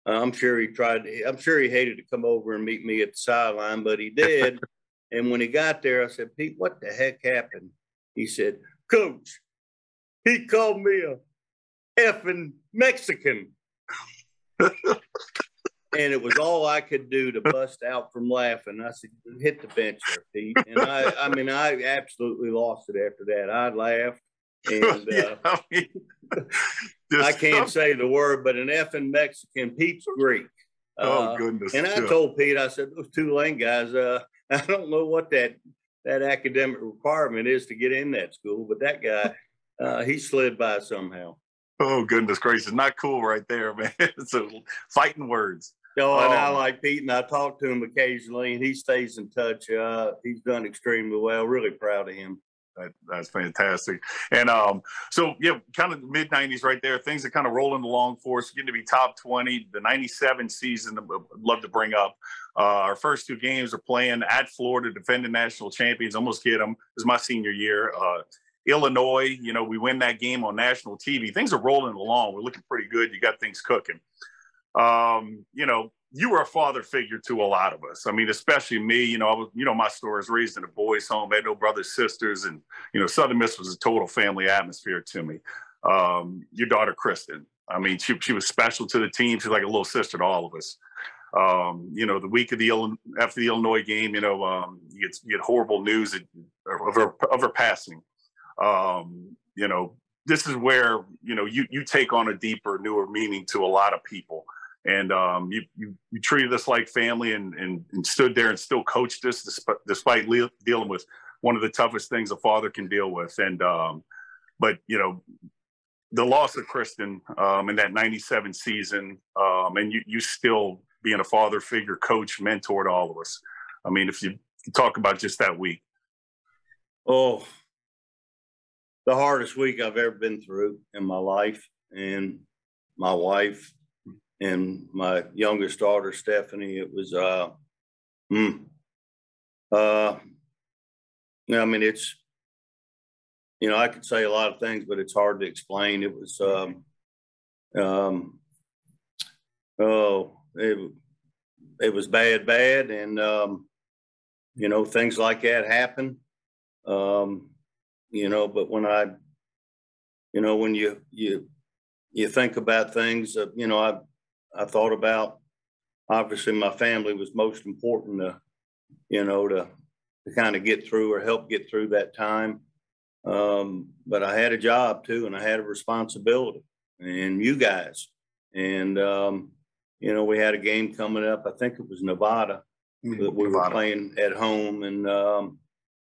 I'm sure he tried. To, I'm sure he hated to come over and meet me at the sideline, but he did. [laughs] and when he got there, I said, Pete, what the heck happened? He said, Coach, he called me a effing Mexican [laughs] and it was all I could do to bust out from laughing. I said, "Hit the bench there, Pete." And I, I mean, I absolutely lost it after that. I laughed, and [laughs] uh, I, mean, [laughs] I, can't say the word, but an effing Mexican, Pete's Greek. Oh uh, goodness! And I told Pete, I said, "Those Tulane guys, uh, [laughs] I don't know what that that academic requirement is to get in that school, but that guy, uh, he slid by somehow." Oh goodness gracious, not cool right there, man. so fighting words. Oh, and um, I like Pete, and I talk to him occasionally, and he stays in touch. Uh, he's done extremely well. Really proud of him. That, that's fantastic. And um, so, yeah, kind of mid 90s right there. Things are kind of rolling along for us, getting to be top 20. The 97 season, I'd love to bring up. Uh, our first two games are playing at Florida, defending national champions. Almost get them. This is my senior year. Uh, Illinois, you know, we win that game on national TV. Things are rolling along. We're looking pretty good. You got things cooking. Um, you know, you were a father figure to a lot of us. I mean, especially me. You know, I was, you know, my story is raised in a boys' home. I had no brothers, sisters, and you know, Southern Miss was a total family atmosphere to me. Um, your daughter, Kristen. I mean, she she was special to the team. She's like a little sister to all of us. Um, you know, the week of the after the Illinois game, you know, um, you get you get horrible news of her of her passing. Um, you know, this is where you know you you take on a deeper, newer meaning to a lot of people and um, you, you, you treated us like family and, and, and stood there and still coached us despite, despite dealing with one of the toughest things a father can deal with. And um, but you know the loss of Kristen um, in that '97 season, um, and you you still being a father figure, coach, mentor to all of us. I mean, if you talk about just that week. Oh, the hardest week I've ever been through in my life, and my wife and my youngest daughter Stephanie. It was uh, mm, uh, I mean it's you know I could say a lot of things, but it's hard to explain. It was um, um, oh it it was bad, bad, and um, you know things like that happen. Um, you know, but when I, you know, when you you you think about things, uh, you know, I I thought about obviously my family was most important to, you know, to, to kind of get through or help get through that time. Um, but I had a job too, and I had a responsibility, and you guys, and um, you know, we had a game coming up. I think it was Nevada mm-hmm. that we Nevada. were playing at home, and um,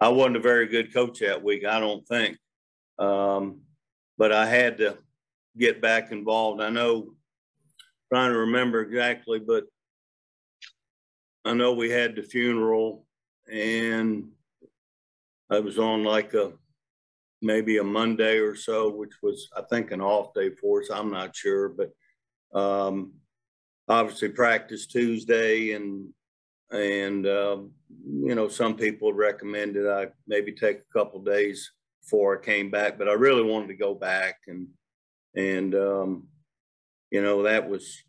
I wasn't a very good coach that week. I don't think, um, but I had to get back involved. I know trying to remember exactly, but I know we had the funeral and I was on like a maybe a Monday or so, which was I think an off day for us. I'm not sure, but um, obviously practice Tuesday and and um, you know some people recommended I maybe take a couple days before I came back, but I really wanted to go back and and um, you know, that was,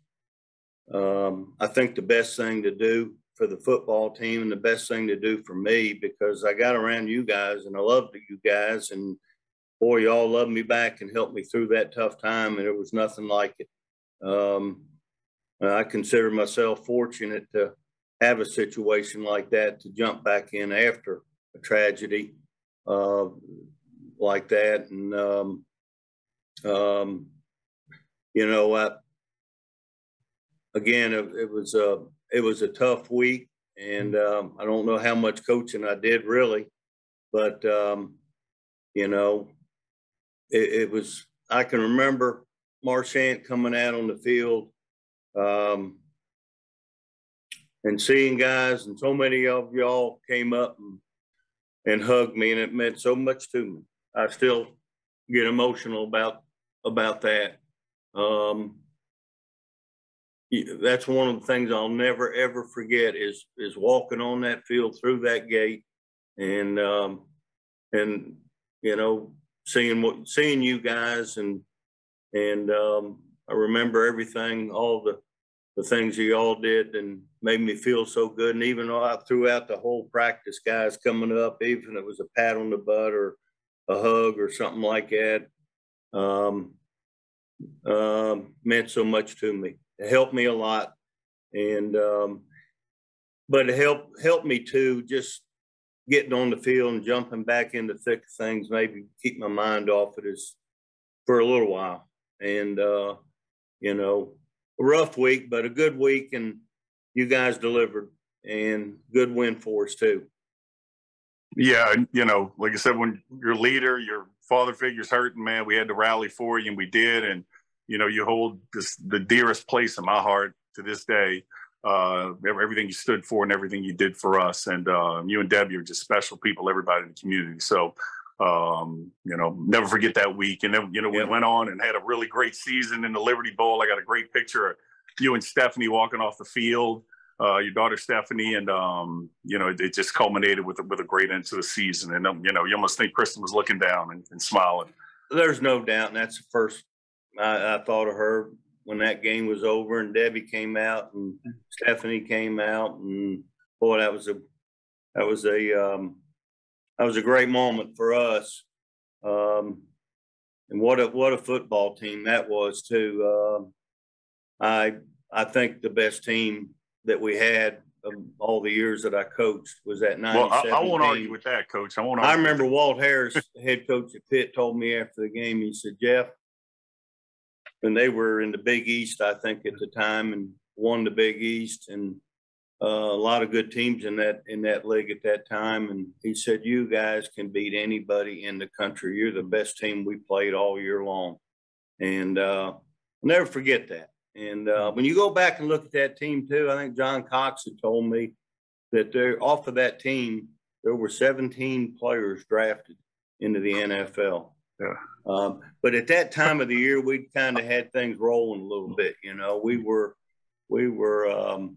um, I think, the best thing to do for the football team and the best thing to do for me because I got around you guys and I loved you guys. And boy, y'all loved me back and helped me through that tough time. And it was nothing like it. Um, I consider myself fortunate to have a situation like that to jump back in after a tragedy uh, like that. And um, um, you know, I, again, it, it, was a it was a tough week, and um, I don't know how much coaching I did really, but um, you know, it, it, was. I can remember Marchant coming out on the field, um, and seeing guys, and so many of y'all came up and, and hugged me, and it meant so much to me. I still get emotional about about that. Um, that's one of the things I'll never ever forget is is walking on that field through that gate and um, and you know seeing what seeing you guys and and um, I remember everything all the the things you all did and made me feel so good. And even throughout the whole practice guys coming up even if it was a pat on the butt or a hug or something like that um, um, meant so much to me. It helped me a lot, and um, but it helped helped me too. Just getting on the field and jumping back into thick things, maybe keep my mind off it is for a little while. And uh, you know, a rough week, but a good week, and you guys delivered, and good win for us too. Yeah, you know, like I said, when your leader, your father figure's hurting, man, we had to rally for you, and we did. And you know, you hold this, the dearest place in my heart to this day. uh, everything you stood for and everything you did for us. And uh, you and Debbie are just special people, everybody in the community. So, um, you know, never forget that week. And then, you know, we went on and had a really great season in the Liberty Bowl. I got a great picture of you and Stephanie walking off the field, uh, your daughter Stephanie, and um, you know, it, it, just culminated with with a great end to the season. And um, you know, you almost think Kristen was looking down and, and smiling. There's no doubt, and that's the first I, I thought of her when that game was over and Debbie came out and Stephanie came out and boy that was a that was a um, that was a great moment for us um, and what a what a football team that was too uh, I I think the best team that we had all the years that I coached was that 97 well I, I won't argue with that coach I won't I remember Walt Harris [laughs] head coach at Pitt told me after the game he said Jeff and they were in the Big East, I think, at the time, and won the Big East, and uh, a lot of good teams in that in that league at that time. And he said, "You guys can beat anybody in the country. You're the best team we played all year long." And uh, I'll never forget that. And uh, when you go back and look at that team too, I think John Cox had told me that they're off of that team. There were 17 players drafted into the NFL. Yeah. Um, but at that time of the year, we kind of had things rolling a little bit. You know, we were, we were, um,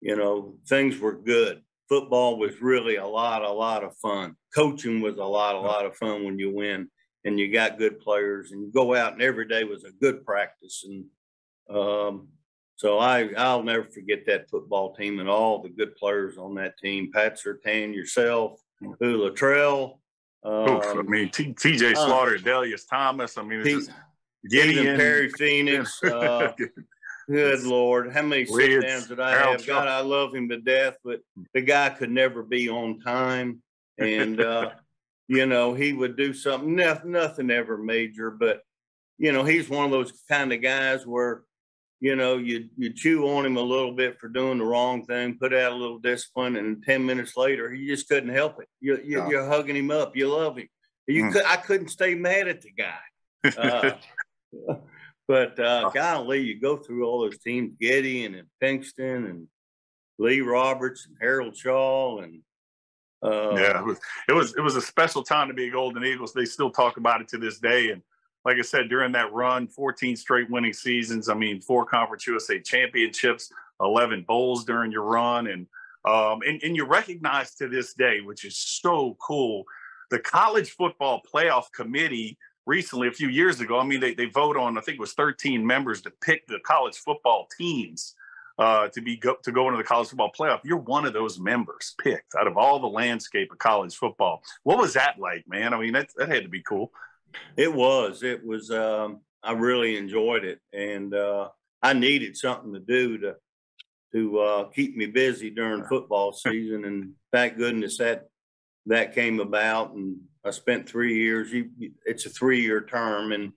you know, things were good. Football was really a lot, a lot of fun. Coaching was a lot, a lot of fun when you win and you got good players and you go out and every day was a good practice. And um, so I, I'll never forget that football team and all the good players on that team. Pat Sertan, yourself, Lou Luttrell, um, I mean, T.J. Uh, Slaughter, uh, Delius Thomas. I mean, it's Gideon, Perry Phenix. [laughs] Uh, [laughs] good Lord, how many sit downs did I Harold have? God, I love him to death, but the guy could never be on time, and uh, [laughs] you know he would do something. Nothing, nothing ever major, but you know he's one of those kind of guys where you know, you you chew on him a little bit for doing the wrong thing, put out a little discipline, and ten minutes later, he just couldn't help it. You, you are hugging him up. You love him. You mm. could. I couldn't stay mad at the guy. Uh, [laughs] but uh, golly, you go through all those teams, Gideon and Pinkston and Lee Roberts and Harold Shaw and uh, yeah, it was it was it was a special time to be a Golden Eagles. They still talk about it to this day, and like I said, during that run, 14 straight winning seasons. I mean, four Conference USA championships, 11 bowls during your run. And, um, and, and you recognize to this day, which is so cool, the college football playoff committee recently, a few years ago, I mean, they, they vote on, I think it was 13 members to pick the college football teams uh, to be go, to go into the college football playoff. You're one of those members picked out of all the landscape of college football. What was that like, man? I mean, that, that had to be cool. It was. It was. Um, I really enjoyed it, and uh, I needed something to do to to uh, keep me busy during football season. And thank goodness that that came about. And I spent three years. It's a three year term, and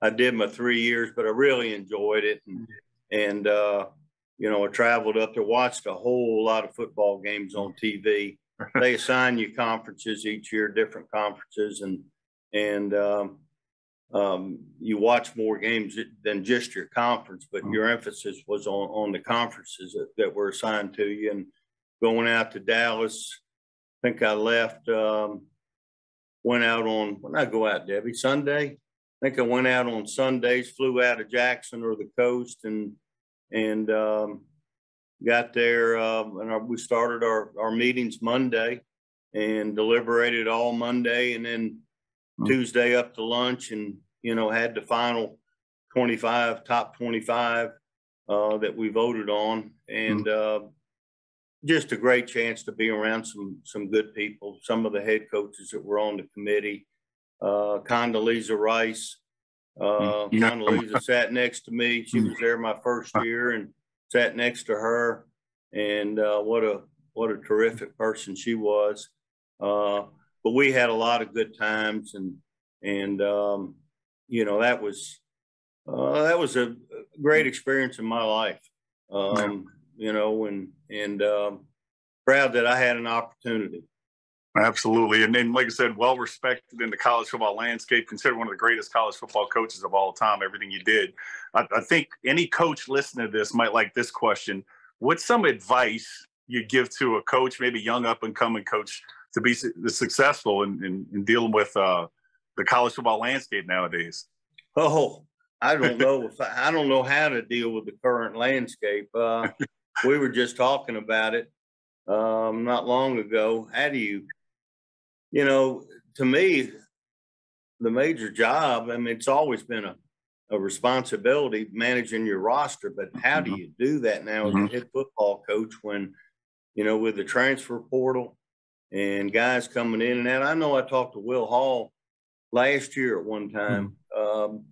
I did my three years, but I really enjoyed it. And and uh, you know, I traveled up there, watched a whole lot of football games on TV. [laughs] they assign you conferences each year, different conferences, and and um, um, you watch more games than just your conference, but your emphasis was on, on the conferences that, that were assigned to you. And going out to Dallas, I think I left, um, went out on, when I go out, Debbie, Sunday. I think I went out on Sundays, flew out of Jackson or the coast and, and um, got there. Uh, and we started our, our meetings Monday and deliberated all Monday. And then mm-hmm. Tuesday up to lunch and, you know, had the final 25, top 25 uh, that we voted on. And mm-hmm. uh, just a great chance to be around some some good people, some of the head coaches that were on the committee. Uh, Condoleezza Rice. Uh, mm-hmm. Condoleezza sat next to me. She was there my first year and sat next to her. And uh, what a what a terrific person she was. Uh, but we had a lot of good times and and um, you know that was uh, that was a great experience in my life. Um, you know and and um, proud that i had an opportunity. Absolutely. And then like i said well respected in the college football landscape considered one of the greatest college football coaches of all time everything you did. I, I think any coach listening to this might like this question. What's some advice you give to a coach, maybe young up and coming coach, to be su- successful in, in, in dealing with uh, the college football landscape nowadays? Oh, I don't know if I, I don't know how to deal with the current landscape. Uh, [laughs] we were just talking about it um, not long ago. How do you, you know, to me, the major job, I mean, it's always been a, a responsibility managing your roster, but how do you do that now as a head football coach when, you know, with the transfer portal and guys coming in and out? I know I talked to Will Hall last year at one time um,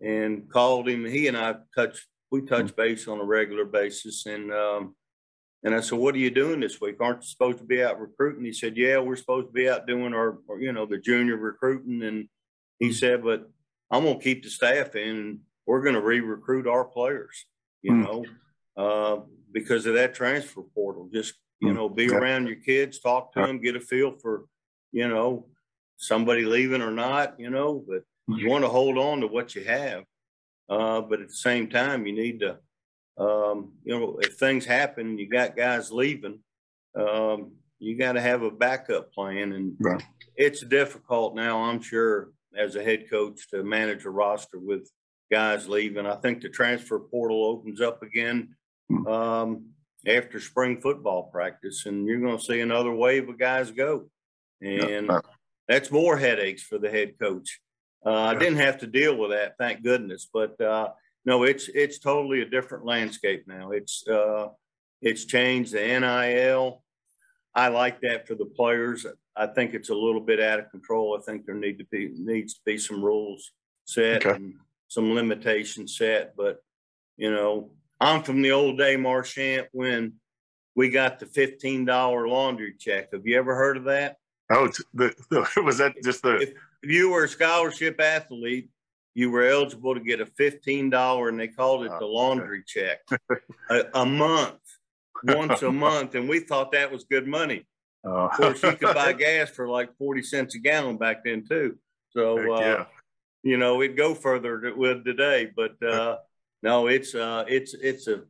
and called him. He and I touched, we touch base on a regular basis. And, um, and I said, what are you doing this week? Aren't you supposed to be out recruiting? He said, yeah, we're supposed to be out doing our, our you know, the junior recruiting. And he said, but I'm going to keep the staff in and we're going to re-recruit our players, you Mm. know, uh, because of that transfer portal. Just, you Mm. know, be around your kids, talk to them, get a feel for, you know, somebody leaving or not, you know, but you want to hold on to what you have. Uh, but at the same time, you need to, um, you know, if things happen, you got guys leaving, um, you got to have a backup plan. And Right. it's difficult now, I'm sure, as a head coach to manage a roster with guys leaving. I think the transfer portal opens up again Hmm. um, after spring football practice, and you're going to see another wave of guys go. And Yeah. that's more headaches for the head coach. Uh, I didn't have to deal with that, thank goodness. But uh, no, it's it's totally a different landscape now. It's uh, it's changed the NIL. I like that for the players. I think it's a little bit out of control. I think there need to be needs to be some rules set Okay. and some limitations set. But you know, I'm from the old day, Marchant, when we got the fifteen dollar laundry check. Have you ever heard of that? Oh, the, the, [laughs] was that just the? If if you were a scholarship athlete, you were eligible to get a fifteen dollar, and they called it the Oh, laundry check, a, a month, once a [laughs] month, and we thought that was good money. Uh, Of course, you could buy [laughs] gas for like forty cents a gallon back then too. So uh, yeah. you know, it'd go further with today, but uh, no, it's uh, it's it's a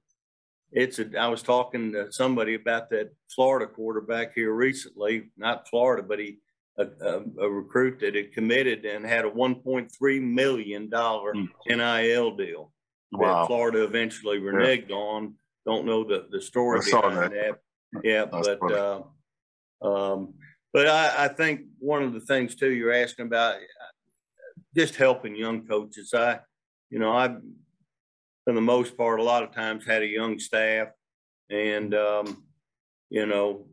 it's a. I was talking to somebody about that Florida quarterback here recently, not Florida, but he a, a, a recruit that had committed and had a 1.3 million dollar Hmm. NIL deal. that Florida eventually reneged on. Don't know the the story I saw behind that. Yeah, That's but uh, um, but I, I think one of the things too you're asking about just helping young coaches. I, you know, I, for the most part, a lot of times had a young staff, and um, you know,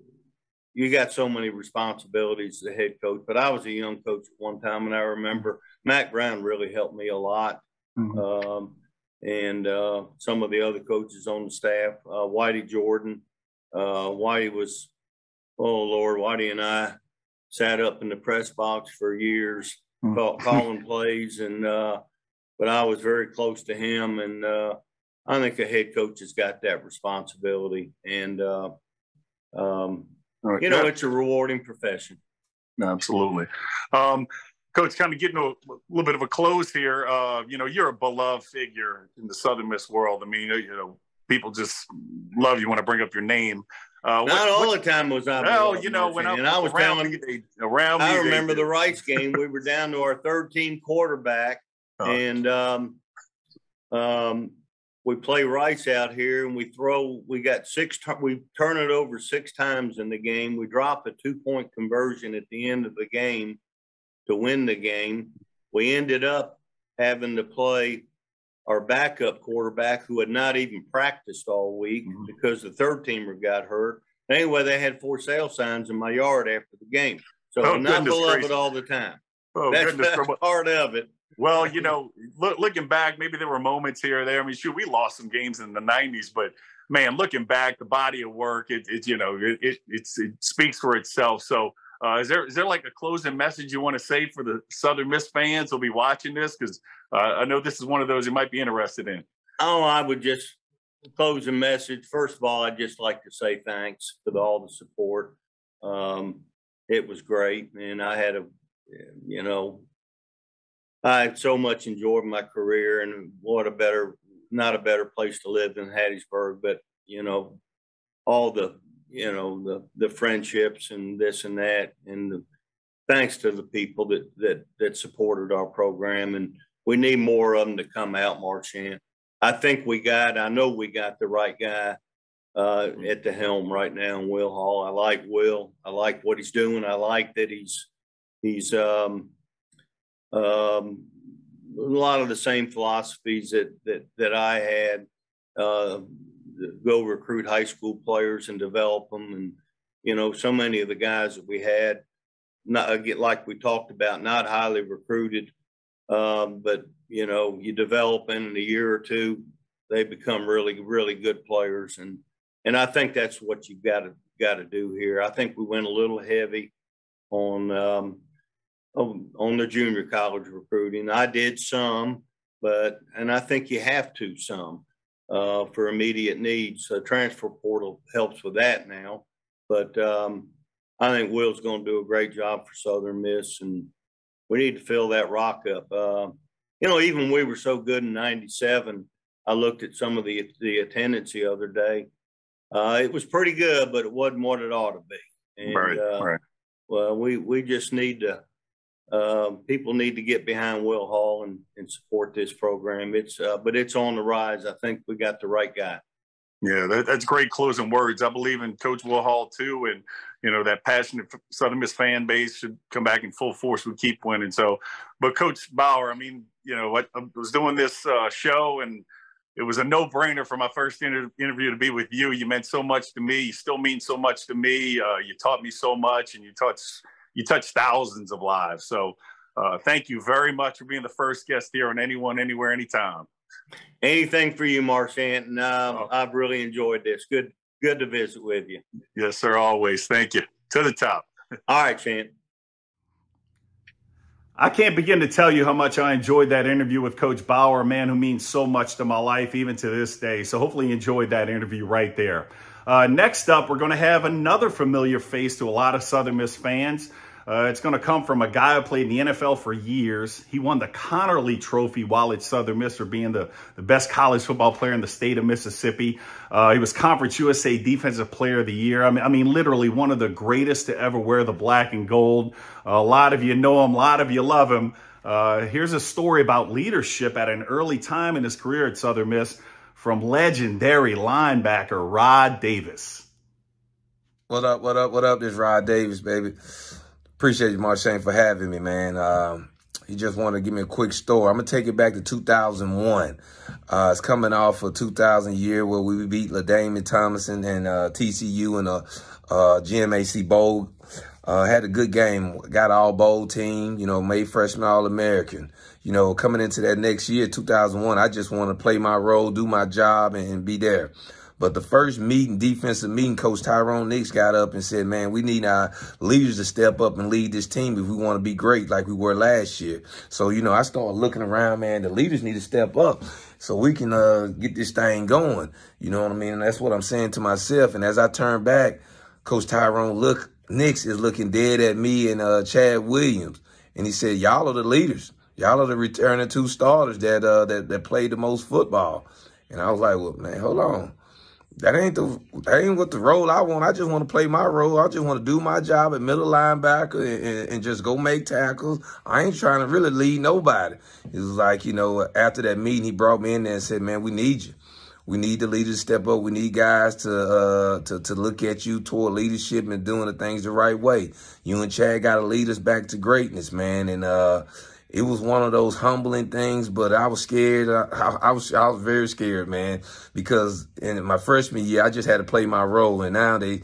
you got so many responsibilities as a head coach. But I was a young coach at one time, and I remember Mack Brown really helped me a lot, Mhm. um, and uh, some of the other coaches on the staff, uh, Whitey Jordan. Uh, Whitey was, oh Lord, Whitey and I sat up in the press box for years Hmm. call, calling plays and uh but I was very close to him and uh I think a head coach has got that responsibility and uh um Right, you know it's a rewarding profession. Absolutely. Um, Coach, kind of getting to a little bit of a close here. Uh, you know, you're a beloved figure in the Southern Miss world. I mean, you know, people just love you, want to bring up your name. Uh, Not what- all what- the time was I well, you know, when I, and I was around telling me, they, around me, I remember the Rice game. We were down to our third team quarterback, Oh. and um, um, we play Rice out here, and we throw. We got six. We turn it over six times in the game. We drop a two point conversion at the end of the game to win the game. We ended up having to play our backup quarterback, who had not even practiced all week Mhm. because the third teamer got hurt. Anyway, they had for sale signs in my yard after the game. So Oh, I'm not beloved gracious. all the time. oh, that's goodness, that's part of it. Well, you know, look, looking back, maybe there were moments here or there. I mean, shoot, we lost some games in the '90s, but man, looking back, the body of work, it, it you know, it, it it speaks for itself. So, uh, is there is there like a closing message you want to say for the Southern Miss fans who'll be watching this? Because uh, I know this is one of those you might be interested in. Oh, I would just close a message. First of all, I'd just like to say thanks for the, all the support. Um, it was great, and I had a, you know, I so much enjoyed my career, and what a better, not a better place to live than Hattiesburg. But you know, all the you know the the friendships and this and that, and the, thanks to the people that that that supported our program, and we need more of them to come out, Marchant. I think we got. I know we got the right guy uh, at the helm right now in Will Hall. I like Will. I like what he's doing. I like that he's he's um, um, a lot of the same philosophies that that that I had. Uh, go recruit high school players and develop them, and you know, so many of the guys that we had, not get like we talked about, not highly recruited, um, but you know, you develop in a year or two, they become really really good players, and and I think that's what you've got to got to do here. I think we went a little heavy on um, on, the junior college recruiting. I did some, but and I think you have to some uh, for immediate needs. The transfer portal helps with that now, but um, I think Will's going to do a great job for Southern Miss, and we need to fill that rock up. Uh, you know, even we were so good in '97. I looked at some of the the attendance the other day. Uh, it was pretty good, but it wasn't what it ought to be. And, right, uh, right. Well, we we just need to uh, people need to get behind Will Hall and, and support this program. It's uh, but it's on the rise. I think we got the right guy. Yeah, that, that's great closing words. I believe in Coach Will Hall too, and you know that passionate Southern Miss fan base should come back in full force. We keep winning. So, but Coach Bower, I mean, you know, I, I was doing this uh, show and it was a no-brainer for my first inter- interview to be with you. You meant so much to me. You still mean so much to me. Uh, you taught me so much, and you taught you touch thousands of lives. So, uh, thank you very much for being the first guest here on Anyone, Anywhere, Anytime. Anything for you, Marchant. And um, oh. I've really enjoyed this. Good, good to visit with you. Yes, sir. Always. Thank you. To the top. [laughs] All right, Chant. I can't begin to tell you how much I enjoyed that interview with Coach Bower, a man who means so much to my life, even to this day. So hopefully you enjoyed that interview right there. Uh, next up, we're going to have another familiar face to a lot of Southern Miss fans. Uh, it's going to come from a guy who played in the NFL for years. He won the Conerly Trophy while at Southern Miss for being the, the best college football player in the state of Mississippi. Uh, he was Conference USA Defensive Player of the Year. I mean, I mean, literally one of the greatest to ever wear the black and gold. A lot of you know him. A lot of you love him. Uh, here's a story about leadership at an early time in his career at Southern Miss from legendary linebacker Rod Davis. What up, what up, what up? This Rod Davis, baby. Appreciate you, Marchant, for having me, man. Um, you just want to give me a quick story. I'm going to take it back to 2001. Uh, it's coming off a 2000 year where we beat LaDainian Tomlinson and uh, TCU in a uh, GMAC Bowl. Uh, had a good game. Got all bowl team, you know, made freshman All-American. You know, coming into that next year, 2001, I just want to play my role, do my job, and be there. But the first meeting, defensive meeting, Coach Tyrone Nix got up and said, man, we need our leaders to step up and lead this team if we want to be great like we were last year. So, you know, I started looking around, man, the leaders need to step up so we can uh, get this thing going. You know what I mean? And that's what I'm saying to myself. And as I turn back, Coach Tyrone look Nix is looking dead at me and uh, Chad Williams. And he said, y'all are the leaders. Y'all are the returning two starters that, uh, that, that played the most football. And I was like, well, man, hold on that ain't the that ain't what the role I want. I just want to play my role. I just want to do my job at middle linebacker and, and, and, just go make tackles. I ain't trying to really lead nobody. It was like, you know, after that meeting, he brought me in there and said, man, we need you. We need the leaders to step up. We need guys to uh, to to look at you toward leadership and doing the things the right way. You and Chad got to lead us back to greatness, man. And uh, it was one of those humbling things, but I was scared. I, I, I, was I was very scared, man, because in my freshman year I just had to play my role, and now they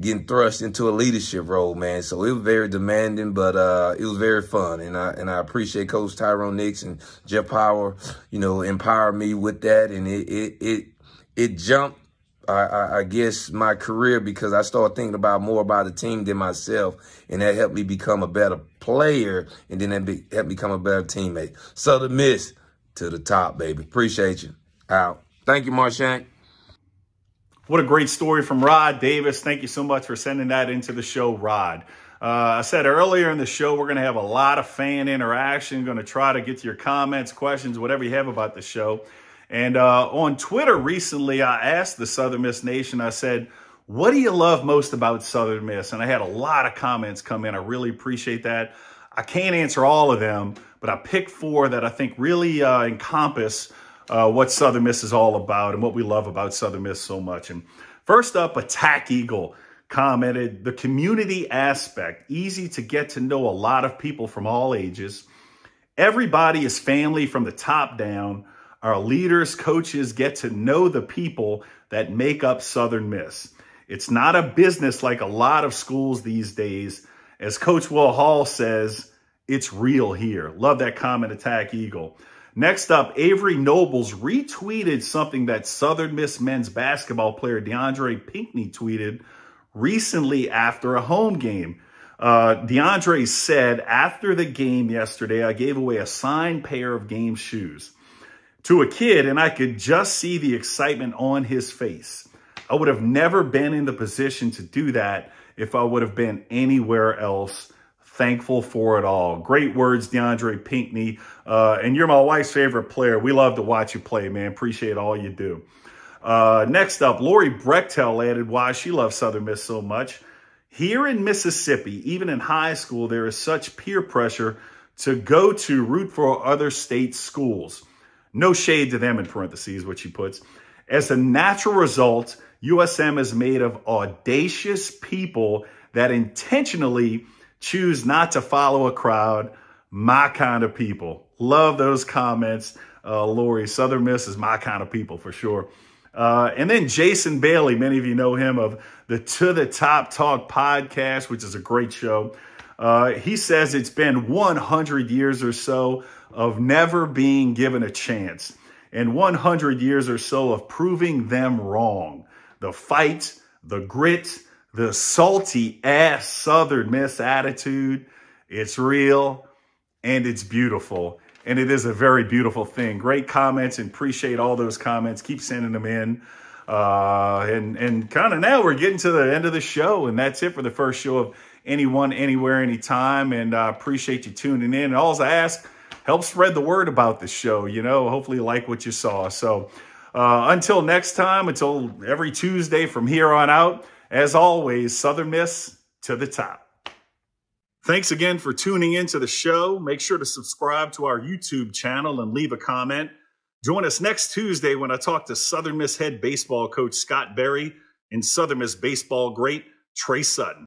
getting thrust into a leadership role, man. So it was very demanding, but uh, it was very fun, and I and I appreciate Coach Tyrone Nix and Jeff Bower, you know, empowered me with that, and it it it it jumped I, I, guess my career because I started thinking about more about the team than myself, and that helped me become a better player, and then that be, helped me become a better teammate. Southern Miss to the top, baby. Appreciate you. Out. Thank you, Marchant. What a great story from Rod Davis. Thank you so much for sending that into the show, Rod. Uh, I said earlier in the show, we're going to have a lot of fan interaction. Going to try to get to your comments, questions, whatever you have about the show. And uh, on Twitter recently, I asked the Southern Miss Nation, I said, What do you love most about Southern Miss? And I had a lot of comments come in. I really appreciate that. I can't answer all of them, but I picked four that I think really uh, encompass uh, what Southern Miss is all about and what we love about Southern Miss so much. And first up, Attack Eagle commented the community aspect, easy to get to know a lot of people from all ages. Everybody is family from the top down. Our leaders, coaches get to know the people that make up Southern Miss. It's not a business like a lot of schools these days. As Coach Will Hall says, it's real here. Love that comment, Attack Eagle. Next up, Avery Nobles retweeted something that Southern Miss men's basketball player DeAndre Pinckney tweeted recently after a home game. Uh, DeAndre said, after the game yesterday, I gave away a signed pair of game shoes to a kid, and I could just see the excitement on his face. I would have never been in the position to do that if I would have been anywhere else. Thankful for it all. Great words, DeAndre Pinckney. Uh, and you're my wife's favorite player. We love to watch you play, man. Appreciate all you do. Uh, next up, Lori Brechtel added why she loves Southern Miss so much. Here in Mississippi, even in high school, there is such peer pressure to go to root for other state schools. No shade to them in parentheses, which she puts. As a natural result, USM is made of audacious people that intentionally choose not to follow a crowd. My kind of people. Love those comments, uh, Lori. Southern Miss is my kind of people for sure. Uh, and then Jason Bailey, many of you know him of the To the Top Talk podcast, which is a great show. Uh, he says it's been 100 years or so of never being given a chance and 100 years or so of proving them wrong. The fight, the grit, the salty ass Southern Miss attitude, it's real and it's beautiful and it is a very beautiful thing. Great comments and appreciate all those comments. Keep sending them in. Uh, and and kind of now we're getting to the end of the show, and that's it for the first show of Anyone, Anywhere, Anytime. And I uh, appreciate you tuning in. And all I ask, help spread the word about the show. You know, hopefully you like what you saw. So uh, until next time, until every Tuesday from here on out, as always, Southern Miss to the top. Thanks again for tuning into the show. Make sure to subscribe to our YouTube channel and leave a comment. Join us next Tuesday when I talk to Southern Miss head baseball coach Scott Berry and Southern Miss baseball great Trey Sutton.